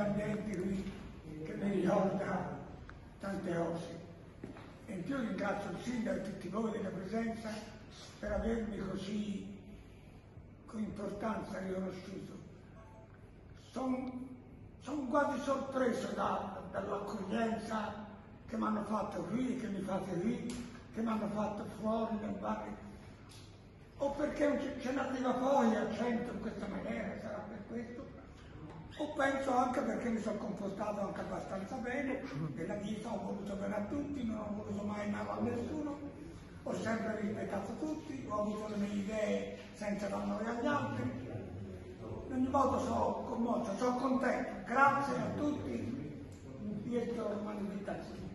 ambienti qui che mi ricorda tante cose. E in più ringrazio il sindaco e tutti voi della presenza per avermi così con importanza riconosciuto. Sono son quasi sorpreso da, dall'accoglienza che mi hanno fatto qui, che mi fate qui, che mi hanno fatto fuori dal bar o perché ce ne arriva poi al centro in questa maniera, sarà per o penso anche perché mi sono comportato anche abbastanza bene, nella vita ho voluto bene a tutti, non ho voluto mai male a nessuno, ho sempre rispettato tutti, ho avuto le mie idee senza dar noia agli altri, in ogni modo sono commosso, sono contento, grazie a tutti, io sto manifestazione.